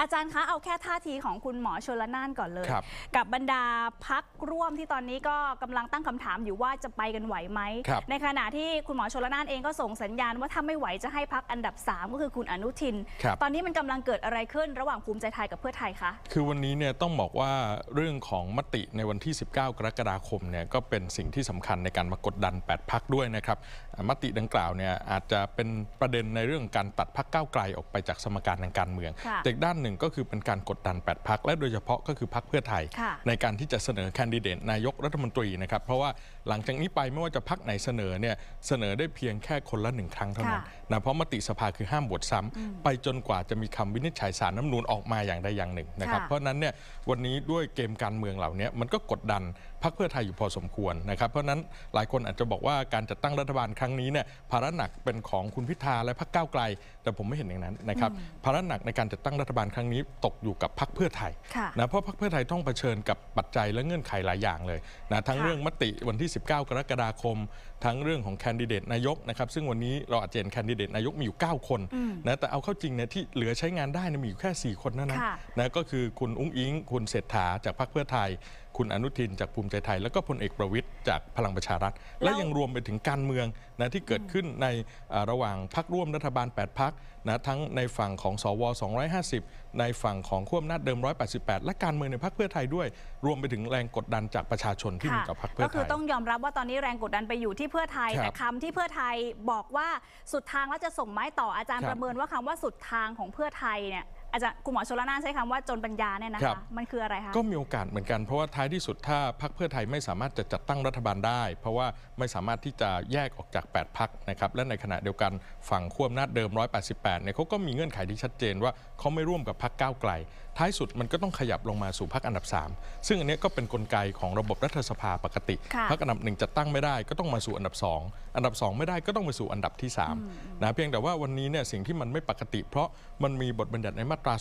อาจารย์คะเอาแค่ท่าทีของคุณหมอชลน่านก่อนเลยครับกับบรรดาพักร่วมที่ตอนนี้ก็กำลังตั้งคำถามอยู่ว่าจะไปกันไหวไหมครับในขณะที่คุณหมอชลน่านเองก็ส่งสัญญาณว่าถ้าไม่ไหวจะให้พักอันดับ 3 ก็คือคุณอนุทินครับตอนนี้มันกำลังเกิดอะไรขึ้นระหว่างภูมิใจไทยกับเพื่อไทยคะ คือวันนี้เนี่ยต้องบอกว่าเรื่องของมติในวันที่ 19 กรกฎาคมเนี่ยก็เป็นสิ่งที่สำคัญในการมากดดัน 8 พักด้วยนะครับอ่ามติดังกล่าวเนี่ยอาจจะเป็นประเด็นในเรื่องการตัดพักก้าวไกลออกไปจากสมการทางการเมืองค่ะแต่อีกด้านหนึ่งก็คือเป็นการกดดัน 8 พักและโดยเฉพาะก็คือพักเพื่อไทยค่ะในการที่จะเสนอแคนดิเดตนายกรัฐมนตรีนะครับ เพราะว่าหลังจากนี้ไปไม่ว่าจะพักไหนเสนอเนี่ยเสนอได้เพียงแค่คนละหนึ่งครั้งเท่านั้นค่ะนะเพราะมติสภาคือห้ามบทซ้ำไปจนกว่าจะมีคำวินิจฉัยสารน้ำนูนออกมาอย่างใดอย่างหนึ่งนะครับค่ะเพราะฉะนั้นเนี่ยวันนี้ด้วยเกมการเมืองเหล่านี้มันก็กดดัน พรรคเพื่อไทยอยู่พอสมควรนะครับ เพราะฉะนั้นหลายคนอาจจะบอกว่าการจัดตั้งรัฐบาลครั้งนี้เนี่ยภาระหนักเป็นของคุณพิธาและพรรคก้าวไกล แต่ผมไม่เห็นอย่างนั้นนะครับภาระหนักในการจัดตั้งรัฐบาลครั้งนี้ตกอยู่กับพรรคเพื่อไทยค่ะนะเพราะพรรคเพื่อไทยต้องเผชิญกับปัจจัยและเงื่อนไขหลายอย่างเลยนะทั้งค่ะเรื่องมติวันที่ 19 กรกฎาคม ทั้งเรื่องของแคนดิเดตนายกนะครับซึ่งวันนี้เราอาจจะเห็นแคนดิเดตนายกมีอยู่ 9 คนนะแต่เอาเข้าจริงเนี่ยที่เหลือใช้งานได้เนี่ยมีอยู่แค่ 4 คนเท่านั้นค่ะนะก็คือคุณอุ้งอิง คุณเศรษฐาจากพรรคเพื่อไทย คุณอนุทินจากภูมิใจไทย แล้วก็พลเอกประวิทย์จากพลังประชารัฐ และยังรวมไปถึงการเมืองนะที่เกิดขึ้นในอ่าระหว่างพักร่วมรัฐบาล 8 พักนะทั้งในฝั่งของสว 250 ในฝั่งของขั้วอำนาจเดิม 188 และการเมืองในพรรคเพื่อไทยด้วย รวมไปถึงแรงกดดันจากประชาชนที่มีค่ะกับพรรคเพื่อก็ไทคือยต้องยอมรับว่าตอนนี้แรงกดดันไปอยู่ที่เพื่อไทยครับแต่คำที่เพื่อไทยบอกว่าสุดทางแล้วจะส่งไม้ต่ออาจารย์ครับประเมินว่าคำว่าสุดทางของเพื่อไทยเนี่ย อาจารย์คุณหมอชลน่านใช้คำว่าจนปัญญาเนี่ยนะครัคะบมันคืออะไรคะก็มีโอกาสเหมือนกันเพราะว่าท้ายที่สุดถ้าพรรคเพื่อไทยไม่สามารถจะจัดตั้งรัฐบาลได้ เพราะว่าไม่สามารถที่จะแยกออกจาก 8พักนะครับและในขณะเดียวกันฝั่งขั้วอำนาจเดิม 188เนี่ยเขาก็มีเงื่อนไขที่ชัดเจนว่าเขาไม่ร่วมกับพรรคก้าวไกล ท้ายสุดมันก็ต้องขยับลงมาสู่พรรคอันดับ 3 ซึ่งอันเนี้ยก็เป็นกลไกของระบบรัฐสภาปกติค่ะพรรคอันดับหนึ่งจัดตั้งไม่ได้ก็ต้องมาสู่อันดับ 2 อันดับ 2 ไม่ได้ก็ต้องมาสู่อันดับที่3นะเพียงแต่ว่าวันนี้เนี่ยสิ่งที่มันไม่ปกติ เพราะมันมีบทบัญญัติในมาตรา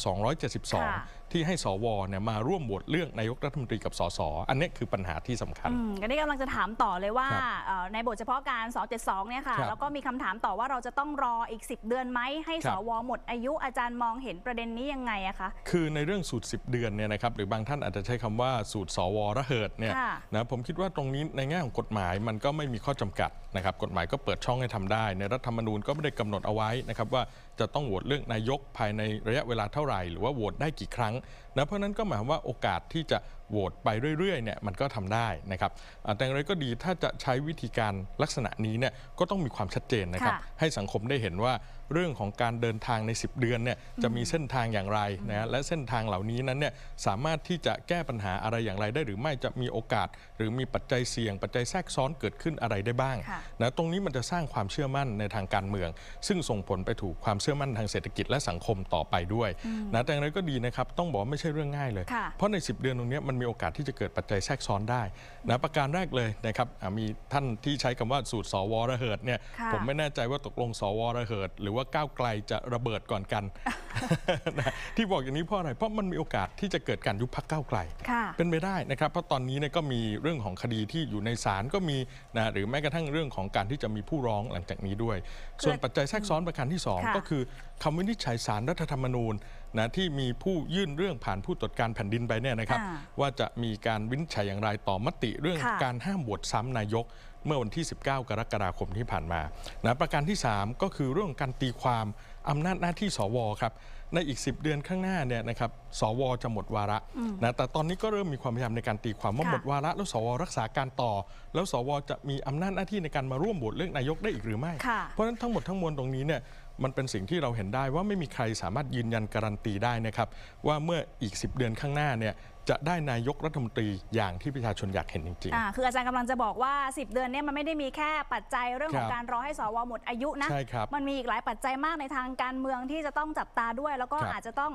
272 ที่ให้สวเนี่ยมาร่วมโหวตเลือกนายกรัฐมนตรีกับสสอันเนี้ยคือปัญหาที่สำคัญอืมก็นี่กำลังจะถามต่อเลยว่าครับเอ่อในบทเฉพาะการ272เนี่ยค่ะครับแล้วก็มีคำถามต่อว่าเราจะต้องรออีก 10 เดือนไหมให้คสรับวหมดอายุอาจารย์มองเห็นประเด็นนี้ยังไงอะคะคือในเรื่องสูตร 10 เดือนเนี่ยนะครับหรือบางท่านอาจจะใช้คำว่าสูตรสวระเหิดเนี่ยค่ะนะผมคิดว่าตรงนี้ในแง่ของกฎหมายมันก็ไม่มีข้อจำกัดนะครับกฎหมายก็เปิดช่องให้ทำได้ ในรัฐธรรมนูญก็ไม่ได้กำหนดเอาไว้นะครับว่าจะต้องโหวตเลือกนายกภายในระยะเวลาเท่าไหร่ หรือว่าโหวตได้กี่ครั้ง นะเพราะฉะนั้นก็หมายความว่าโอกาสที่จะโหวตไปเรื่อยๆเนี่ยมันก็ทำได้นะครับอ่าแต่อย่างไรก็ดีถ้าจะใช้วิธีการลักษณะนี้เนี่ยก็ต้องมีความชัดเจนนะครับค่ะให้สังคมได้เห็นว่าเรื่องของการเดินทางใน 10 เดือนเนี่ยจะมีเส้นทางอย่างไรนะฮะและเส้นทางเหล่านี้นั้นเนี่ยสามารถที่จะแก้ปัญหาอะไรอย่างไรได้หรือไม่จะมีโอกาส หรือมีปัจจัยเสี่ยง ปัจจัยแทรกซ้อนเกิดขึ้นอะไรได้บ้างค่ะนะตรงนี้มันจะสร้างความเชื่อมั่นในทางการเมือง ซึ่งส่งผลไปถูกความเชื่อมั่นทางเศรษฐกิจและสังคมต่อไปด้วยนะแต่อย่างไรก็ดีนะครับต้องบอกว่าไม่ใช่เรื่องง่ายเลยค่ะเพราะใน 10 เดือนตรงเนี้ยมันมีโอกาสที่จะเกิดปัจจัยแทรกซ้อนได้นะประการแรกเลยนะครับอ่ามีท่านที่ใช้คำว่าสูตรสวระเหิดเนี่ยค่ะผมไม่แน่ใจว่าตกลงสวระเหิด หรือว่าก้าวไกลจะระเบิดก่อนกันนะที่บอกอย่างนี้เพราะอะไรเพราะมันมีโอกาสที่จะเกิดการยุบพักก้าวไกลค่ะเป็นไปได้นะครับ เพราะตอนนี้เนี่ยก็มีเรื่องของคดีที่อยู่ในศาลก็มีนะหรือแม้กระทั่งเรื่องของการที่จะมีผู้ร้องหลังจากนี้ด้วย ส่วนปัจจัยแทรกซ้อนประการที่สองค่ะก็คือคำวินิจฉัยสารรัฐธรรมนูญ นะที่มีผู้ยื่นเรื่องผ่านผู้ตรวจการแผ่นดินไปเนี่ยนะครับอ่าว่าจะมีการวินิจฉัยอย่างไรต่อมติเรื่องค่ะการห้ามโหวตซ้ำนายกเมื่อวันที่ 19 กรกฎาคมที่ผ่านมานะประการที่ 3 ก็คือเรื่องการตีความอำนาจหน้าที่สวครับในอีก 10 เดือนข้างหน้าเนี่ยนะครับ สวจะหมดวาระนะแต่ตอนนี้ก็เริ่มมีความพยายามในการตีความว่าค่ะหมดวาระ แล้วสวรักษาการต่อ แล้วสวจะมีอำนาจหน้าที่ในการมาร่วมโหวตเลือกนายกได้อีกหรือไม่ค่ะเพราะฉะนั้นทั้งหมดทั้งมวลตรงนี้เนี่ย มันเป็นสิ่งที่เราเห็นได้ว่าไม่มีใครสามารถยืนยันการันตีได้นะครับว่าเมื่ออีก 10 เดือนข้างหน้าเนี่ยจะได้นายกรัฐมนตรีอย่างที่ประชาชนอยากเห็นจริง อ่าคืออาจารย์กำลังจะบอกว่า 10 เดือนเนี่ยมันไม่ได้มีแค่ปัจจัยเรื่องของครับการรอให้สวหมดอายุนะ ใช่ครับมันมีอีกหลายปัจจัยมากในทางการเมืองที่จะต้องจับตาด้วย แล้วก็ครับอาจจะต้อง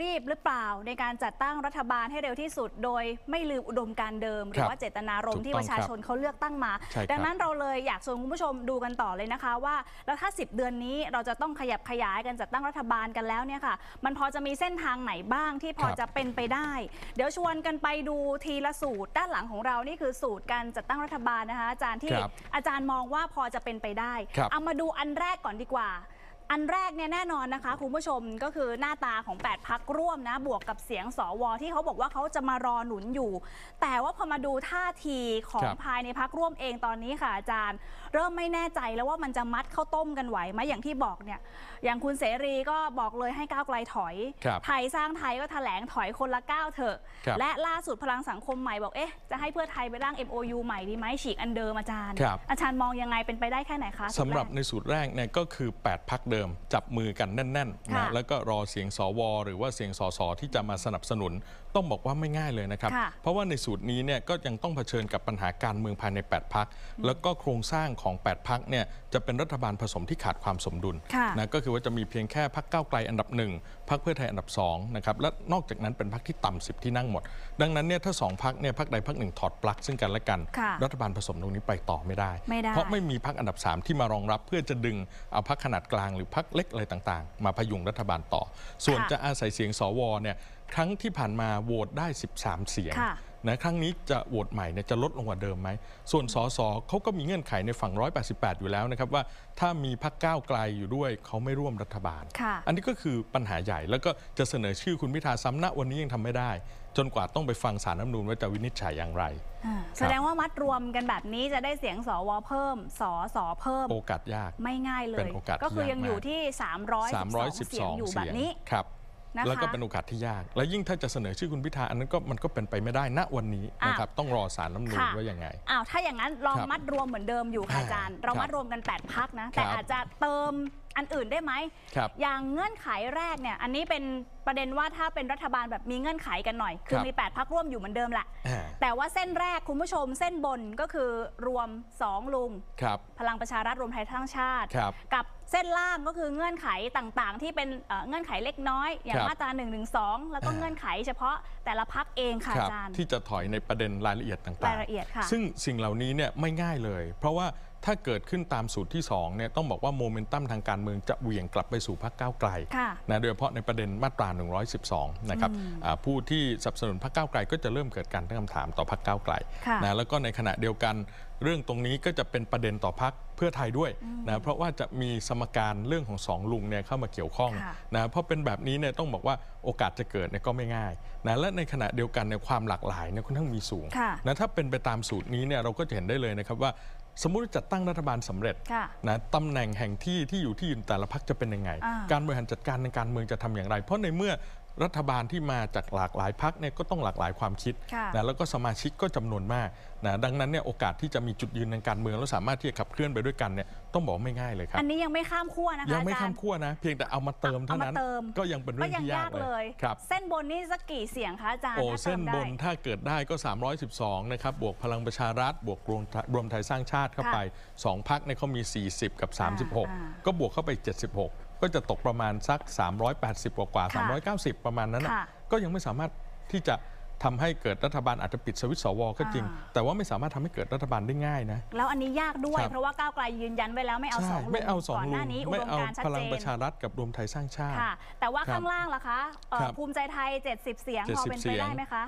รีบหรือเปล่าในการจัดตั้งรัฐบาลให้เร็วที่สุด โดยไม่ลืมอุดมการณ์เดิม หรือว่าเจตนารมถูณ์กที่ต้ปองระชาชนเขาเลือกตั้งมา ใช่ครับดังนั้นเราเลยอยากชวนคุณผู้ชมดูกันต่อเลยนะคะว่า แล้วถ้า 10 เดือนนี้เราจะต้องขยับขยายกันจัดตั้งรัฐบาลกันแล้วเนี่ยค่ะ มันพอจะมีเส้นทางไหนบ้างที่พอครับ จะเป็นไปได้เดี๋ยวชวนกันไปดูทีละสูตร ด้านหลังของเรานี่คือสูตรการจัดตั้งรัฐบาลนะคะอาจารย์ที่ครับอาจารย์มองว่าพอจะเป็นไปได้ ครับ เอามาดูอันแรกก่อนดีกว่า อันแรกเนี่ยแน่นอนนะคะ คุณผู้ชมก็คือหน้าตาของ 8 พักร่วมนะ บวกกับเสียงสวที่เขาบอกว่าเขาจะมารอหนุนอยู่ แต่ว่าพอมาดูท่าทีของครับภายในพักร่วมเองตอนนี้ค่ะอาจารย์ เริ่มไม่แน่ใจแล้วว่ามันจะมัดข้าวต้มกันไหวไหมอย่างที่บอกเนี่ย อย่างคุณเสรีก็บอกเลยให้ก้าวไกลถอยครับไทยสร้างไทยก็แถลงถอยคนละก้าวเถอะครับและล่าสุดพลังสังคมใหม่บอกเอ๊ะจะให้เพื่อไทยไปร่าง MOU ใหม่ดีไหมฉีกอันเดิมอาจารย์ครับอาจารย์มองยังไงเป็นไปได้แค่ไหนคะสำหรับสูตแกในสูตรแรกเนี่ยก็คือ 8 พักเดิม จับมือกันแน่นๆค่ะนะแล้วก็รอเสียงสว หรือว่าเสียงสสที่จะมาสนับสนุน ต้องบอกว่าไม่ง่ายเลยนะครับค่ะเพราะว่าในสูตรนี้เนี่ยก็ยังต้องเผชิญกับปัญหาการเมืองภายใน 8พักแล้วก็โครงสร้างของ 8พักเนี่ยจะเป็นรัฐบาลผสมที่ขาดความสมดุลค่ะนะก็คือว่าจะมีเพียงแค่พักก้าวไกลอันดับหนึ่งพักเพื่อไทยอันดับสองนะครับและนอกจากนั้นเป็นพักที่ต่ำสิบที่นั่งหมด ดังนั้นเนี่ยถ้าสองพักเนี่ยพักใดพักหนึ่งถอดปลั๊กซึ่งกันและกันค่ะรัฐบาลผสมตรงนี้ไปต่อไม่ได้ไม่ได้ เพราะไม่มีพักอันดับ 3 ที่มารองรับ เพื่อจะดึงเอาพักขนาดกลางหรือพักเล็กอะไรต่างๆ มาพยุงรัฐบาลต่อ ส่วนค่ะจะอาศัยเสียงสวเนี่ย ครั้งที่ผ่านมาโหวตได้ 13 เสียงค่ะนะครั้งนี้จะโหวตใหม่เนี่ยจะลดลงกว่าเดิมไหม ส่วนสสเขาก็มีเงื่อนไขในฝั่ง 188 อยู่แล้วนะครับว่าถ้ามีพักก้าวไกลอยู่ด้วยเขาไม่ร่วมรัฐบาลค่ะอันนี้ก็คือปัญหาใหญ่แล้วก็จะเสนอชื่อคุณพิธาซ้ำณวันนี้ยังทำไม่ได้ จนกว่าต้องไปฟังสารรัฐธรรมนูญว่าจะวินิจฉัยอย่างไรอ่าแสดงว่ามัดรวมกันแบบนี้จะได้เสียงสวเพิ่มสสเพิ่ม โอกาสยาก ไม่ง่ายเลเป็ยนโอกาสก็คือที่ยากยังอยู่มากที่ 312 เสียงอยู่แบบนี้ครับ นะคะแล้วก็เป็นโอกาสที่ยาก และยิ่งถ้าจะเสนอชื่อคุณพิธาอันนั้นก็มันก็เป็นไปไม่ได้ณวันนี้อะนะครับต้องรอสารรัฐธรรมนูญค่ะว่ายังไงอ้าวถ้าอย่างนั้นลองครับมัดรวมเหมือนเดิมอยู่ค่ะอ่าอาจารย์ เราครับมัดรวมกัน 8 พักนะครัแต่บอาจจะเติม อันอื่นได้ไหม ครับ อย่างเงื่อนไขแรกเนี่ย อันนี้เป็นประเด็นว่าถ้าเป็นรัฐบาลแบบมีเงื่อนไขกันหน่อย คือครับมี 8พักร่วมอยู่เหมือนเดิมแหละ อ่า แต่ว่าเส้นแรกคุณผู้ชมเส้นบนก็คือรวม 2 ลุง ครับพลังประชารัฐรวมไทยทั้างชาติ ครับ กับเส้นล่างก็คือเงื่อนไขต่างๆ ที่เป็นเอ่อเงื่อนไขเล็กน้อย อย่างครับมาตรา1นึแล้วก็อ่า เงื่อนไขเฉพาะแต่ละพักเองค่ะครับอาจารย์ที่จะถอยในประเด็นรายละเอียดต่างๆ รายละเอียดค่ะ ซึ่งสิ่งเหล่านี้เนี่ยไม่ง่ายเลย เพราะว่า ถ้าเกิดขึ้นตามสูตรที่2เนี่ยต้องบอกว่าโมเมนตัมทางการเมืองจะเหวี่ยงกลับไปสู่พรรคก้าวไกลค่ะนะโดยเฉพาะในประเด็นมาตรา 112 นะครับอ่าผู้ที่สนับสนุนพรรคก้าวไกล ก็จะเริ่มเกิดการตั้งคำถามต่อพรรคก้าวไกลค่ะนะแล้วก็ในขณะเดียวกันเรื่องตรงนี้ก็จะเป็นประเด็นต่อพรรคเพื่อไทยด้วยนะเพราะว่าจะมีสมการเรื่องของสองลุงเนี่ยเข้ามาเกี่ยวข้องค่ะนะเพราะเป็นแบบนี้เนี่ยต้องบอกว่าโอกาสจะเกิดเนี่ยก็ไม่ง่ายนะและในขณะเดียวกันในยความหลากหลายเนี่ยค่อนข้างมีสูงค่ะนะถ้าเป็นไปตามสูตรนี้เนี่ยเราก็จะเห็นได้เลยนะครับว่า สมมุติว่าจัดตั้งรัฐบาลสำเร็จค่ะนะตำแหน่งแห่งที่ที่อยู่ที่แต่ละพักจะเป็นยังไงอ่าการบริหารจัดการในการเมืองจะทำอย่างไร เพราะในเมื่อ รัฐบาลที่มาจากหลากหลายพักเนี่ยก็ต้องหลากหลายความคิดค่ะนะแล้วก็สมาชิกก็จำนวนมากนะดังนั้นเนี่ยโอกาสที่จะมีจุดยืนทางการเมืองแล้วสามารถที่จะขับเคลื่อนไปด้วยกันเนี่ยต้องบอกว่าไม่ง่ายเลยครับอันนี้ยังไม่ข้ามขั้วนะคะยังไม่อาจารข้ามย์ขั้วนะ เพียงแต่เอามาเติมเท่านั้นเอามาเติมก็ยังเป็นก็เรื่องยังที่ยายากกเลเลยยครับเส้นบนนี่สักกี่เสียงคะอาจารย์โอ้ถ้าเส้นติมบได้นถ้าเกิดได้ก็ 312นะครับบวกพลังประชารัฐบวกรวมรวมไทยสร้างชาติเข้าไป 2พักเนี่ยเขามี 40 กับอ่า36 ก็บวกเข้าไป 76 ก็จะตกประมาณสัก 380 กว่ากว่าค่ะ390 ประมาณนั้นนะค่ะก็ยังไม่สามารถที่จะทำให้เกิดรัฐบาลอาจจะปิดสวิตช์สวก็จริงอ่าแต่ว่าไม่สามารถทำให้เกิดรัฐบาลได้ง่ายนะ แล้วอันนี้ยากด้วยครับเพราะว่าก้าวไกลยืนยันไว้แล้วไม่เอาสใช่องลุงไม่เอาสองก่อนลุหน้างนี้อุไม่ดมเอาการณ์ชัดพลังเจประนชารัฐกับรวมไทยสร้างชาติค่ะแต่ว่าครับข้างล่างล่ะคะเอ่อครับภูมิใจไทย 70 เสียงพอ70เป็นไปเสียงได้ไหมคะ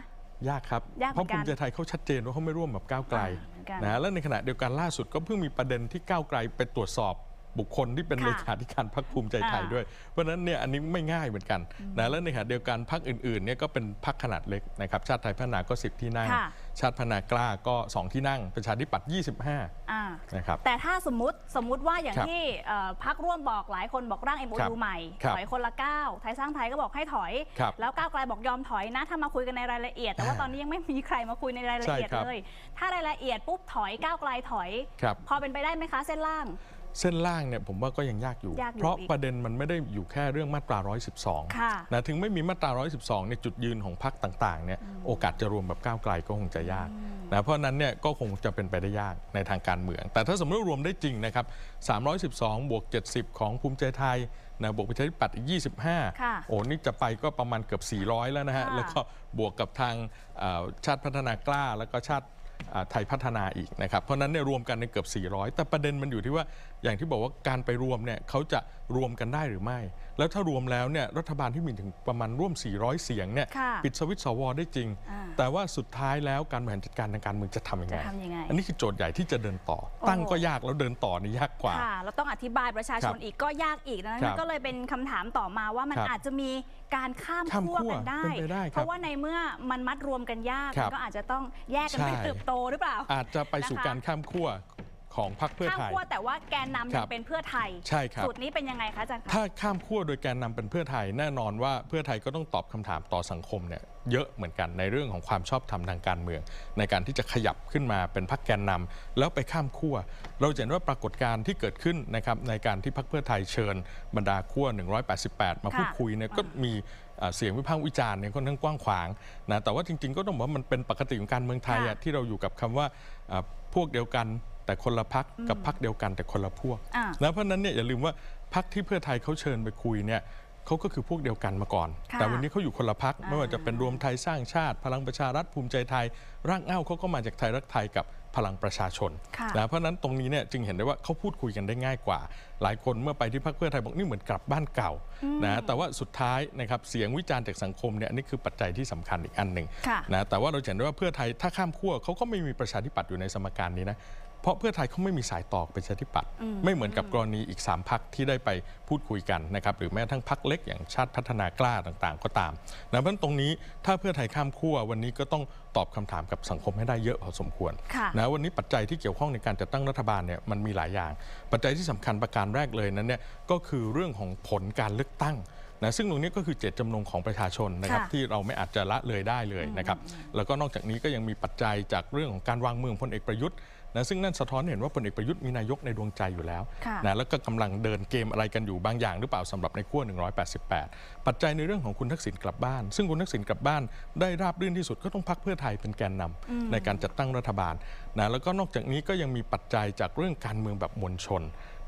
ยากครับยากเหเพมือนกันราะภูมิใจไทยเขาชัดเจนว่าเขาไม่ร่วมกับก้าวไกลอ่าเหมือนกันนะและในขณะเดียวกันล่าสุดก็เพิ่งมีประเด็นที่ก้าวไกลไปตรวจสอบ บุคคลที่เป็นค่ะเลขาธิการพรรคภูมิใจไทยอ่าด้วย เพราะฉะนั้นเนี่ยอันนี้ไม่ง่ายเหมือนกันนะและในขณะเดียวกันพรรคอื่นๆเนี่ยก็เป็นพรรคขนาดเล็กนะครับชาติไทยพัฒนาก็ 10 ที่นั่งค่ะชาติพัฒนากล้าก็ 2 ที่นั่ง ประชาธิปัตย์25อ่านะครับแต่ถ้าสมมติสมมติว่าอย่างครับที่เอ่อพักร่วมบอกหลายคนบอกร่างครั MOU บใหม่ครับถอยคนละก้าวไทยสร้างไทยก็บอกให้ถอยครับแล้วก้าวไกลบอกยอมถอยนะถ้ามาคุยกันในรายละเอียด แต่ว่าอ่าตอนนี้ยังไม่มีใครมาคุยในรายละเอียดใช่ครับเลย ถ้ารายละเอียดปุ๊บถอยก้าวไกลถอยครับพอเป็นไปได้ไหมคะเส้นล่าง เส้นล่างเนี่ยผมว่าก็ยังยากอยู่ ยากอยู่เพราะอีกประเด็นมันไม่ได้อยู่แค่เรื่องมาตรา112ค่ะนะถึงไม่มีมาตรา 112 เนี่ยจุดยืนของพรรคต่างๆ เนี่ยโอกาสจะรวมแบบก้าวไกลก็คงจะยากนะเพราะฉะนั้นเนี่ยก็คงจะเป็นไปได้ยากในทางการเมือง แต่ถ้าสมมติรวมได้จริงนะครับ 312 บวก 70 ของภูมิใจไทยนะบวกประชาธิปัตย์อีก25ค่ะโอ้นี่จะไปก็ประมาณเกือบ 400 แล้วนะฮะค่ะ แล้วก็บวกกับทางเอ่อชาติพัฒนากล้าแล้วก็ชาติอ่า ไทยพัฒนาอีกนะครับ เพราะนั้นเนี่ยรวมกันในเกือบ 400 แต่ประเด็นมันอยู่ที่ว่าอย่างที่บอกว่าการไปรวมเนี่ยเขาจะรวมกันได้หรือไม่ แล้วถ้ารวมแล้วเนี่ยรัฐบาลที่มีถึงประมาณร่วม 400 เสียงเนี่ยค่ะปิดสวิตช์สวได้จริงอ่าแต่ว่าสุดท้ายแล้วการบริหารจัดการทางการเมืองจะทำยังไงจะทำยังไงอันนี้คือโจทย์ใหญ่ที่จะเดินต่อโอ้ตั้งก็ยากแล้วเดินต่อนี่ยากกว่าค่ะเราต้องอธิบายประชาชนครับอีกก็ยากอีกดังนั้ครันบก็เลยเป็นคำถามต่อมาว่ามันครับอาจจะมีการข้ามข้ามขั้วขั้วกันได้เป็นไปได้ครับเพราะว่าในเมื่อมันมัดรวมกันยากครัมับนก็อาจจะต้องแยกกันไปใช่เติบโตหรือเปล่า อาจจะไปสู่นะคะการข้ามขั้ว ของพรรคเพื่อข้ามไทย ขั้วแต่ว่าแกนนำคยัรังบเป็นเพื่อไทยใช่ครับ สูตรนี้เป็นยังไงคะอาจารย์คะ ถ้าข้ามขั้วโดยแกนนำเป็นเพื่อไทยแน่นอนว่าเพื่อไทยก็ต้องตอบคำถามต่อสังคมเนี่ยเยอะเหมือนกันในเรื่องของความชอบธรรมทางการเมือง ในการที่จะขยับขึ้นมาเป็นพรรคแกนนำแล้วไปข้ามขั้วเราจะเห็นว่าปรากฏการณ์ที่เกิดขึ้นนะครับในการที่พรรคเพื่อไทยเชิญบรรดาขั้ว 188 มาพูดค่ะ คุยเนี่ยก็มีอ่าเสียงวิพากษ์วิจารณ์เนี่ยค่อนข้างกว้างขวางนะแต่ว่าจริง ๆ ก็ต้องบอกว่ามันเป็นปกติของการเมืองไทยอะค่ะที่เราอยู่กับคำว่าอ่าพวกเดียวกัน แต่คนละพักกับพักเดียวกันแต่คนละพวกอ่านะเพราะฉะนั้นเนี่ยอย่าลืมว่าพักที่เพื่อไทยเขาเชิญไปคุยเนี่ยเขาก็คือพวกเดียวกันมาก่อนค่ะแต่วันนี้เขาอยู่คนละพักอ่าไม่ว่าจะเป็นรวมไทยสร้างชาติ พลังประชารัฐภูมิใจไทยร่างเง้าเขาก็มาจากไทยรักไทยกับพลังประชาชนค่ะนะเพราะฉะนั้นตรงนี้เนี่ยจึงเห็นได้ว่าเขาพูดคุยกันได้ง่ายกว่า หลายคนเมื่อไปที่พักเพื่อไทยบอกนี่เหมือนกลับบ้านเก่านะแต่ว่าสุดท้ายนะครับเสียงวิจารณ์จากสังคมเนี่ยอันนี่คือปัจจัยที่สำคัญอีกอันหนึ่งค่ะนะแต่ว่าเราจะเห็นได้ว่าเพื่อไทยถ้าข้ามขั้วเขาก็ไม่มีประชาธิปัตย์อยู่ในสมการนี้นะ เพราะเพื่อไทยเขาไม่มีสายต่อประชาธิปัตย์ไม่เหมือนกับกรณีอีก 3พักที่ได้ไปพูดคุยกันนะครับหรือแม้กระทั้งพักเล็กอย่างชาติพัฒนากล้าต่างๆ ก็ตามนะเพราะฉะนั้นตรงนี้ถ้าเพื่อไทยข้ามขั้ววันนี้ก็ต้องตอบคำถามกับสังคมให้ได้เยอะพอสมควรค่ะนะวันนี้ปัจจัยที่เกี่ยวข้องในการจัดตั้งรัฐบาลเนี่ยมันมีหลายอย่าง ปัจจัยที่สำคัญประการแรกเลยนั้นเนี่ยก็คือเรื่องของผลการเลือกตั้ง นะซึ่งตรงนี้ก็คือเจตจำนงของประชาชนนะครับค่ะที่เราไม่อาจจะละเลยได้เลยนะครับแล้วก็นอกจากนี้ก็ยังมีปัจจัยจากเรื่องของการวางมือของพลเอกประยุทธ์นะซึ่งนั่นสะท้อนให้เห็นว่าพลเอกประยุทธ์มีนายกในดวงใจอยู่แล้วค่ะนะแล้วก็กำลังเดินเกมอะไรกันอยู่บางอย่างหรือเปล่าสำหรับในขั้ว188 ปัจจัยในเรื่องของคุณทักษิณกลับบ้าน ซึ่งคุณทักษิณกลับบ้านได้ราบรื่นที่สุดก็ต้องพักเพื่อไทยเป็นแกนนำในการจัดตั้งรัฐบาลนะแล้วก็นอกจากนี้ก็ยังมีปัจจัยจากเรื่องการเมืองแบบมวลชน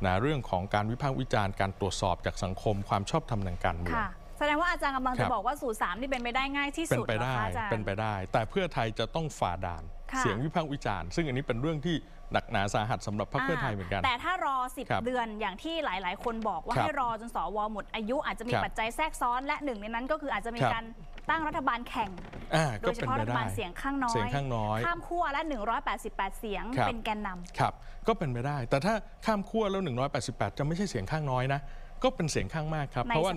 นะเรื่องของการวิพากษ์วิจารณ์การตรวจสอบจากสังคมความชอบธรรมทางการเมือง ค่ะ แสดงว่าอาจารย์กำลังครัจะบ บอกว่าสูตรสามนี่เป็นไปได้ง่ายที่เป็นสุดไปเหรอได้คะอาจารย์ เป็นไปได้ แต่เพื่อไทยจะต้องฝ่าด่าน ค่ะ เสียงวิพากษ์วิจารณ์ ซึ่งอันนี้เป็นเรื่องที่หนักหนาสาหัสสำหรับพรรคเพื่อไทยเหมือนกัน แต่ถ้ารอ ครับ10 เดือนอย่างที่หลาย ๆ คนบอกว่าครับให้รอจนสวหมดอายุอาจจะมีครับปัจจัยแทรกซ้อนและหนึ่งในนั้นก็คืออาจจะมีครับ การ ตั้งรัฐบาลแข่ง อ่าโดก็ยเฉเป็นพาะไปรัฐได้บาลเสียงข้างน้อย เสียงข้างน้อย ข้ามขั้วและ 188 เสียงครับ เป็นแกนนำ ครับก็เป็นไปได้ แต่ถ้าข้ามขั้วแล้ว 188 จะไม่ใช่เสียงข้างน้อยนะ ก็เป็นเสียงข้างมากครับ ในเพราะว่า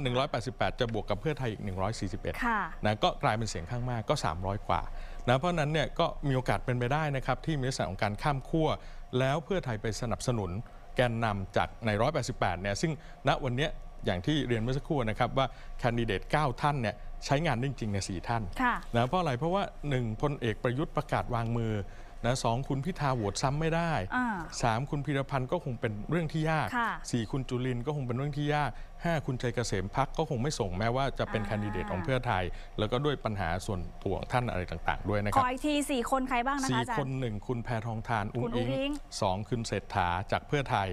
สภา188 จะบวกกับเพื่อไทยอีก 141ค่ะ นะก็กลายเป็นเสียงข้างมากก็ 300 กว่านะเพราะฉะนั้นเนี่ยก็มีโอกาสเป็นไปได้นะครับ ที่มีลักษณะของการข้ามขั้วแล้วเพื่อไทยไปสนับสนุนแกนนำจากใน 188 เนี่ยซึ่งณวันเนี้ยอย่างที่เรียนเมื่อสักครู่นะครับว่าแคนดิเดต 9 ท่านเนี่ย ใช้งานได้จริงใน4ท่านค่ะนะเพราะอะไรเพราะว่า1พลเอกประยุทธ์ประกาศวางมือนะสองคุณพิธาโหวตซ้ำไม่ได้อ่าสามคุณพีรพันธ์ก็คงเป็นเรื่องที่ยากค่ะสี่คุณจุลินทร์ก็คงเป็นเรื่องที่ยากห้าคุณชัยเกษมพักก็คงไม่ส่งแม้ว่าจะเป็นอ่าแคนดิเดตของเพื่อไทย แล้วก็ด้วยปัญหาส่วนตัวของท่านอะไรต่างๆ ด้วยนะขครัอบอีกที4คนใครบ้างนะคะสี่อาจารคนย์หนึ่งคุณแพทองทานอุ้คุงณอุ๊อิงอิ๊งงสองคุณเศรษฐาจากเพื่อไทย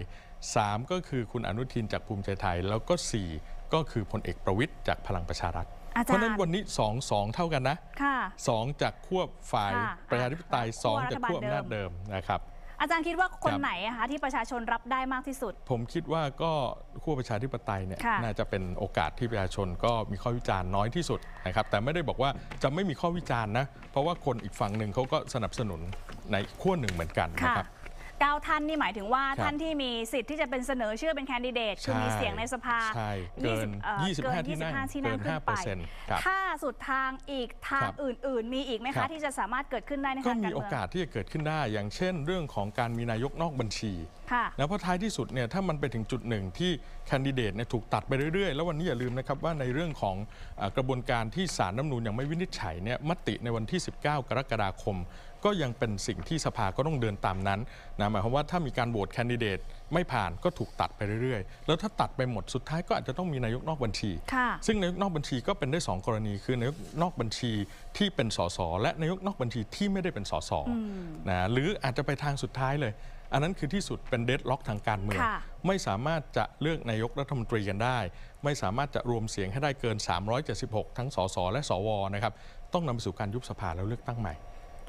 สามก็คือคุณอนุทินจากภูมิใจไทย แล้วก็สี่ก็คือพลเอกประวิทย์จากพลังประชารัฐอา เพจารราะฉะนั้นย์วันนี้สองสองเท่ากันนะค่ะสองจากขั้วฝ่ายค่ะประชาธิปไตยอะสองขั้วจากขั้วรัฐบาลอำนาจเดิเดิมมนะครับอาจารย์คิดว่าคนครับไหนอะคะที่ประชาชนรับได้มากที่สุด ผมคิดว่าก็ขั้วประชาธิปไตยเนี่ยค่ะน่าจะเป็นโอกาสที่ประชาชนก็มีข้อวิจารณ์น้อยที่สุดนะครับแต่ไม่ได้บอกว่าจะไม่มีข้อวิจารณ์นะเพราะว่าคนอีกฝั่งหนึ่งเขาก็สนับสนุนในขั้วหนึ่งเหมือนกันค่ะนะครับ เก้าท่านนี่หมายถึงว่าครับท่านที่มีสิทธิ์ที่จะเป็นเสนอชื่อเป็นแคนดิเดตคือมีเสียงในสภาใช่เกิน20เอ่อ25ที่นั่ง25ที่นั่งเกินขึ้นไป5%ครับถ้าสุดทางอีกทางครับอื่น ๆ มีอีกไหมครัคะบที่จะสามารถเกิดขึ้นได้ในก็ทางการมีเมืโอองกาสที่จะเกิดขึ้นได้ อย่างเช่น เรื่องของการมีนายกนอกบัญชีค่ะนะเพราะท้ายที่สุดเนี่ยถ้ามันไปถึงจุดหนึ่งที่แคนดิเดตเนี่ยถูกตัดไปเรื่อย ๆ แล้ววันนี้อย่าลืมนะครับว่าในเรื่องของอากระบวนการที่สารน้ำนูนยังไม่วินิจฉัยเนี่ยมติในวันที่ 19 กรกฎาคม ก็ยังเป็นสิ่งที่สภาก็ต้องเดินตามนั้นนะหมายความว่าถ้ามีการโหวตแคนดิเดตไม่ผ่านก็ถูกตัดไปเรื่อยๆ แล้วถ้าตัดไปหมดสุดท้ายก็อาจจะต้องมีนายกนอกบัญชีค่ะซึ่งนายกนอกบัญชีก็เป็นได้ 2 กรณีคือนายกนอกบัญชีที่เป็นสสและนายกนอกบัญชีที่ไม่ได้เป็นสสนะหรืออาจจะไปทางสุดท้ายเลย อันนั้นคือที่สุดเป็นเดดล็อกทางการเมืองค่ะไม่สามารถจะเลือกนายกรัฐมนตรีกันได้ ไม่สามารถจะรวมเสียงให้ได้เกิน 376 ทั้งสสและสวนะครับต้องนำไปสู่การยุบสภาแล้วเลือกตั้งใหม่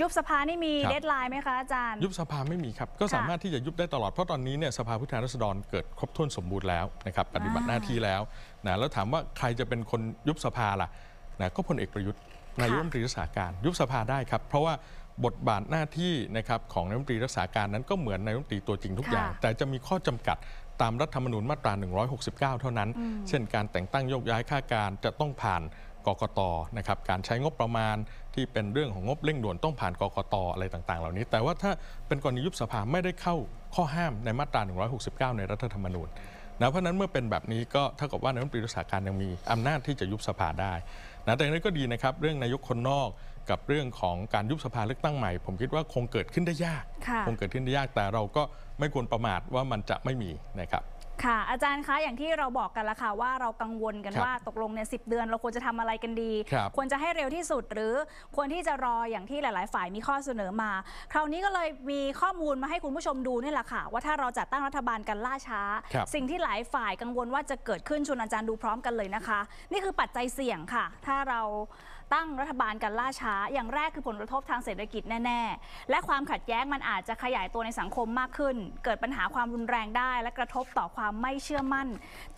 ยุบสภานี่มีครับเดทไลน์ไหมคะอาจารย์ ยุบสภาไม่มีครับ ก็ค่ะสามารถที่จะยุบได้ตลอด เพราะตอนนี้เนี่ยสภาผู้แทนราษฎรเกิดครบถ้วนสมบูรณ์แล้วนะครับปฏิบัติหน้าที่แล้วนะแล้วถามว่าใครจะเป็นคนยุบสภาล่ะนะก็พลเอกประยุทธ์นายกรัฐมนตรีรักษาการยุบสภาได้ครับ เพราะว่าบทบาทหน้าที่นะครับของนายกรัฐมนตรีรักษาการนั้นก็เหมือนนายกรัฐมนตรีตัวจริงทุกอย่างค่ะแต่จะมีข้อจำกัดตามรัฐธรรมนูญมาตรา 169 เท่านั้น เช่นการแต่งตั้งโยกย้ายข้าการจะต้องผ่าน กกตนะครับการใช้งบประมาณที่เป็นเรื่องของงบเร่งด่วนต้องผ่านกกตอะไรต่างๆ เหล่านี้ แต่ว่าถ้าเป็นกรณียุบสภาไม่ได้เข้าข้อห้ามในมาตรา 169 ในรัฐธรรมนูญนะเพราะฉะนั้นเมื่อเป็นแบบนี้ก็เท่ากับว่านายกรัฐมนตรีรักษาการยังมีอำนาจที่จะยุบสภาได้นะแต่อย่างนั้นก็ดีนะครับเรื่องนายกคนนอกกับเรื่องของการยุบสภาเลือกตั้งใหม่ ผมคิดว่าคงเกิดขึ้นได้ยากค่ะคงเกิดขึ้นได้ยากแต่เราก็ไม่ควรประมาทว่ามันจะไม่มีนะครับ ค่ะ อาจารย์คะอย่างที่เราบอกกันละค่ะว่าเรากังวลกันครับว่าตกลงเนี่ยสิเดือนเราควรจะทำอะไรกันดี ครับควรจะให้เร็วที่สุดหรือควรที่จะรออย่างที่หลาย ๆ ฝ่ายมีข้อเสนอมา คราวนี้ก็เลยมีข้อมูลมาให้คุณผู้ชมดูนี่แหละค่ะ ว่าถ้าเราจัดตั้งรัฐบาลกันล่าช้า ครับ สิ่งที่หลายฝ่ายกังวลว่าจะเกิดขึ้นชวนอาจารย์ดูพร้อมกันเลยนะคะ นี่คือปัจจัยเสี่ยงค่ะ ถ้าเรา ตั้งรัฐบาลกันล่าช้า อย่างแรกคือผลกระทบทางเศรษฐกิจแน่ ๆ และความขัดแย้งมันอาจจะขยายตัวในสังคมมากขึ้น เกิดปัญหาความรุนแรงได้ และกระทบต่อความไม่เชื่อมั่น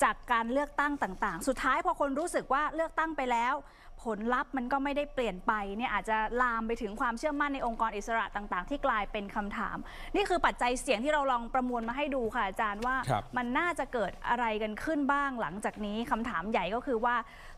จากการเลือกตั้งต่างๆ สุดท้ายพอคนรู้สึกว่าเลือกตั้งไปแล้วผลลัพธ์มันก็ไม่ได้เปลี่ยนไปเนี่ยอาจจะลามไปถึงความเชื่อมั่นในองค์กรอิสระต่างๆ ที่กลายเป็นคำถาม นี่คือปัจจัยเสี่ยงที่เราลองประมวลมาให้ดูค่ะอาจารย์ว่าครับมันน่าจะเกิดอะไรกันขึ้นบ้างหลังจากนี้คำถามใหญ่ก็คือว่า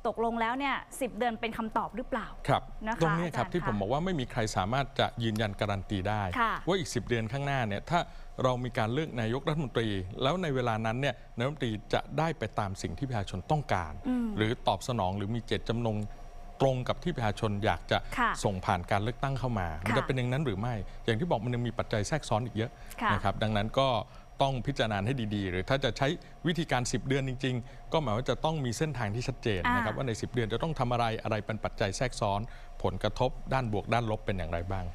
ตกลงแล้วเนี่ยสิเดือนเป็นคำตอบหรือเปล่าครับนะคะตรงนี้ครับอาจารย์ที่ผมค่ะบอกว่าไม่มีใครสามารถจะยืนยันการันตีได้ค่ะว่าอีก 10 เดือนข้างหน้าเนี่ยถ้าเรามีการเลือกนายกรัฐมนตรี แล้วในเวลานั้นเนี่ยนายกรัฐมนตรีจะได้ไปตามสิ่งที่ประชาชนต้องการอืมหรือตอบสนองหรือมีเจตจำนงตรงกับที่ประชาชนอยากจะค่ะส่งผ่านการเลือกตั้งเข้ามา มันค่ะจะเป็นอย่างนั้นหรือไม่ อย่างที่บอกมันยังมีปัจจัยแทรกซ้อนอีกเยอะค่ะนะครับดังนั้นก็ ต้องพิจารณาให้ดีๆ หรือถ้าจะใช้วิธีการ 10 เดือนจริง ๆ ก็หมายว่าจะต้องมีเส้นทางที่ชัดเจนนะครับว่าใน 10 เดือนจะต้องทำอะไรอะไรเป็นปัจจัยแทรกซ้อน ผลกระทบด้านบวกด้านลบเป็นอย่างไรบ้าง